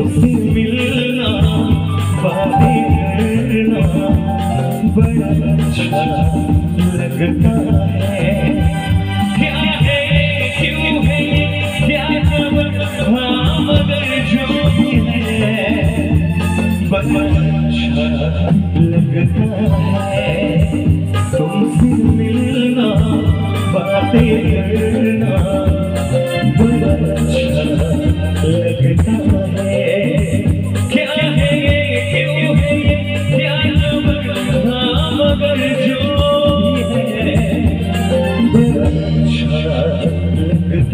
तुमसे मिलना बातें करना बड़ा अच्छा लगता है क्या है क्यों है क्या खबर हाँ मगर जो भी है बड़ा अच्छा लगता है तुमसे मिलना बातें करना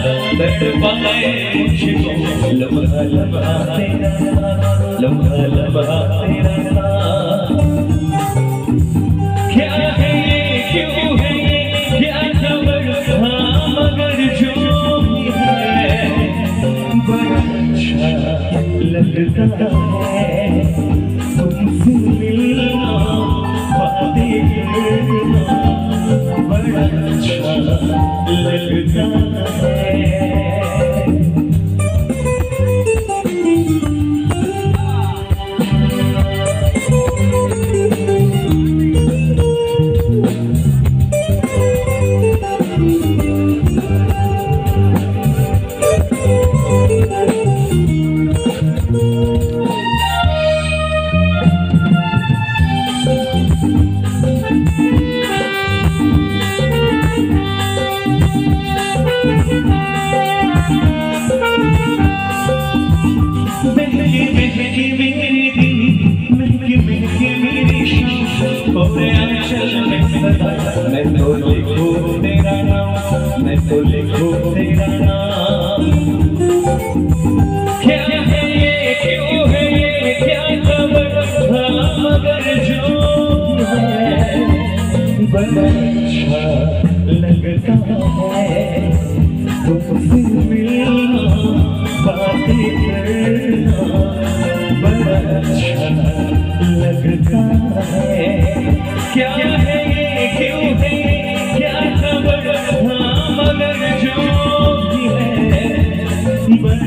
मुलाकात तड़पाए मुझको लम्हा लम्हा तेरा लम्हा लम्हा तेरा क्या है ये क्यों है ये क्या खबर हाँ मगर जो है बड़ा अच्छा लगता है तुमसे मिलना बातें करना बड़ा अच्छा लगता है में तो लिखूं तेरा नाम, मैं तो लिखूं तेरा नाम। क्या है ये, क्यों है ये, क्या खबर मगर जो है, बड़ा अच्छा लगता है।